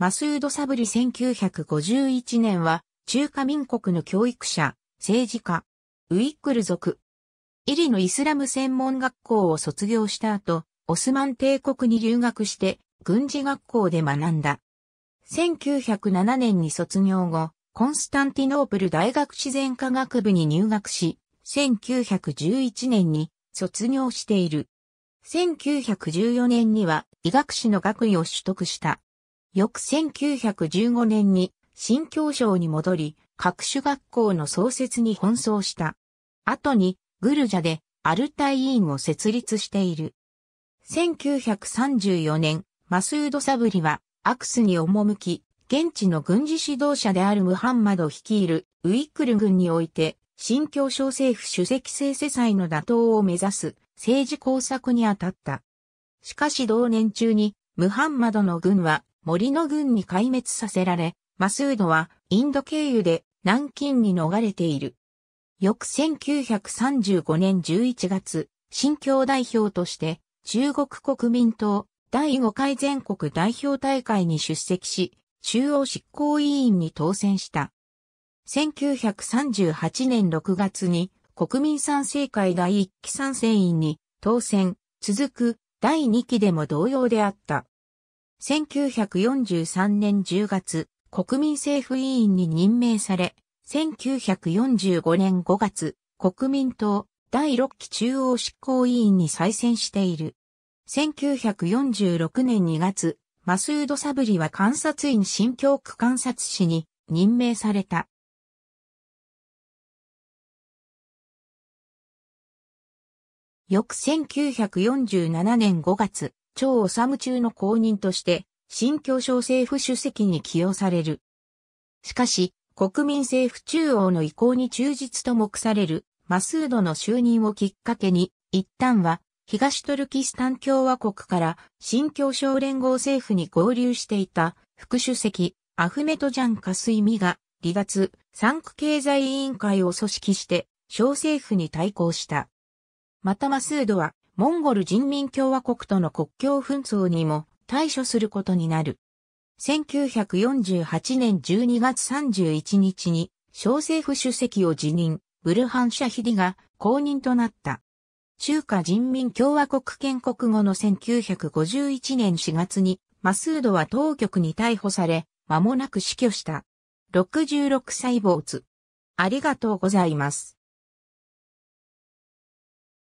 マスード・サブリ1951年は中華民国の教育者、政治家、ウイックル族。イリのイスラム専門学校を卒業した後、オスマン帝国に留学して軍事学校で学んだ。1907年に卒業後、コンスタンティノープル大学自然科学部に入学し、1911年に卒業している。1914年には医学士の学位を取得した。翌1915年に新教省に戻り、各種学校の創設に奔走した。後にグルジャでアルタイ院を設立している。1934年、マスード・サブリはアクスに赴き、現地の軍事指導者であるムハンマド率いるウィックル軍において、新教省政府主席制世祭の打倒を目指す政治工作に当たった。しかし同年中にムハンマドの軍は森の軍に壊滅させられ、マスードはインド経由で南京に逃れている。翌1935年11月、新教代表として中国国民党第5回全国代表大会に出席し、中央執行委員に当選した。1938年6月に国民賛成会第1期賛成員に当選、続く第2期でも同様であった。1943年10月、国民政府委員に任命され、1945年5月、国民党第6期中央執行委員に再選している。1946年2月、マスード・サブリは監察院新教区監察士に任命された。翌1947年5月、超治中の公認として、新教省政府主席に起用される。しかし、国民政府中央の意向に忠実と目される、マスードの就任をきっかけに、一旦は、東トルキスタン共和国から新教省連合政府に合流していた副主席アフメトジャン・カスイミが離脱、産区経済委員会を組織して小政府に対抗した。またマスードはモンゴル人民共和国との国境紛争にも対処することになる。1948年12月31日に小政府主席を辞任、ブルハン・シャヒディが公認となった。中華人民共和国建国後の1951年4月にマスードは当局に逮捕され、間もなく死去した。66歳没。ありがとうございます。